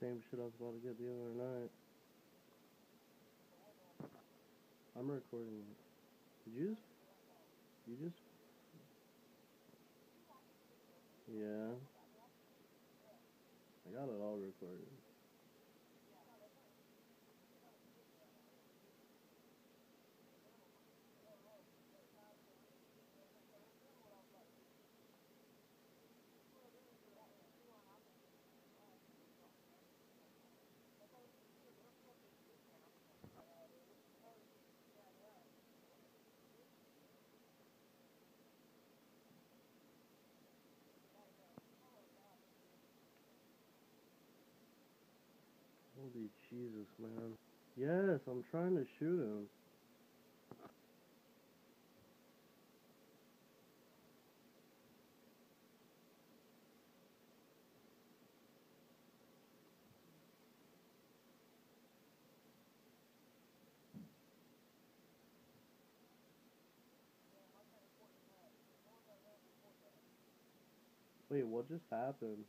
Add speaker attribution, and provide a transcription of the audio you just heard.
Speaker 1: Same shit I was about to get the other night. I'm recording it. Did you just... You just... Yeah. I got it all recorded. Holy Jesus, man. Yes, I'm trying to shoot him. Wait, what just happened?